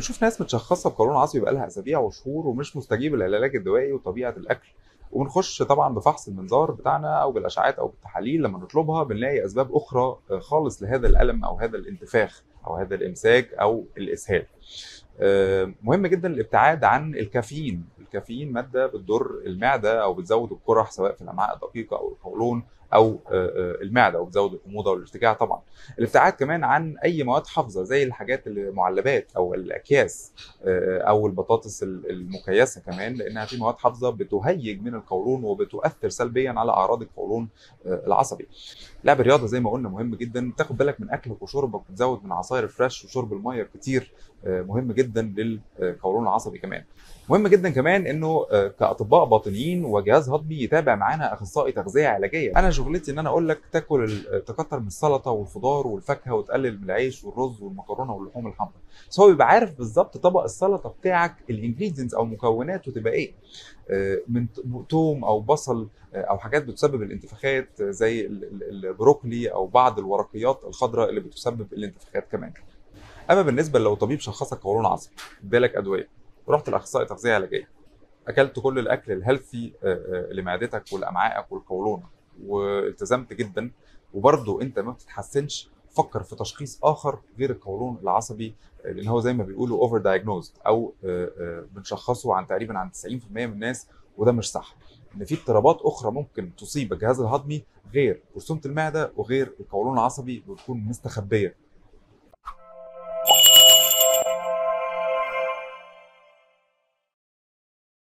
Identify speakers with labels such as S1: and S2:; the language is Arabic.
S1: بنشوف ناس متشخصة بقولون عصبي بقالها أسابيع وشهور ومش مستجيبه للعلاج الدوائي وطبيعة الأكل وبنخش طبعا بفحص المنظار بتاعنا أو بالاشعاعات أو بالتحاليل لما نطلبها بنلاقي أسباب أخرى خالص لهذا الألم أو هذا الانتفاخ أو هذا الإمساك أو الإسهال. آه، مهم جدا الابتعاد عن الكافيين، الكافيين مادة بتضر المعدة أو بتزود القرح سواء في الأمعاء الدقيقة أو القولون أو المعدة وبتزود الحموضه والارتجاع طبعا. الابتعاد كمان عن أي مواد حافظة زي الحاجات المعلبات أو الأكياس أو البطاطس المكيسة كمان لأنها في مواد حافظة بتهيج من القولون وبتؤثر سلبيا على أعراض القولون العصبي. لعب الرياضة زي ما قلنا مهم جدا. تاخد بالك من اكلك وشربك وتزود من عصاير فريش وشرب المية كتير مهم جدا للقولون العصبي كمان. مهم جدا كمان إنه كأطباء باطنيين وجهاز هضمي يتابع معانا أخصائي تغذية علاجية. أنا شغلتي إن أنا أقول لك تاكل تكتر من السلطة والخضار والفاكهة وتقلل من العيش والرز والمكرونة واللحوم الحمراء بس هو بيبقى عارف بالظبط طبق السلطة بتاعك ال ingredients أو مكوناته تبقى إيه. من توم أو بصل أو حاجات بتسبب الانتفاخات زي البروكلي أو بعض الورقيات الخضراء اللي بتسبب الانتفاخات كمان. أما بالنسبة لو طبيب شخصك قولون عصبي ادالك أدوية ورحت لأخصائي تغذية علاجية أكلت كل الأكل ال healthy لمعدتك ولامعائك والقولون والتزمت جدا وبرضه أنت ما بتتحسنش فكر في تشخيص آخر غير القولون العصبي لأن هو زي ما بيقولوا over diagnosed أو بنشخصه عن تقريبا عن 90% من الناس وده مش صح. إن في اضطرابات أخرى ممكن تصيب الجهاز الهضمي غير جرثومه المعدة وغير القولون العصبي وتكون مستخبية.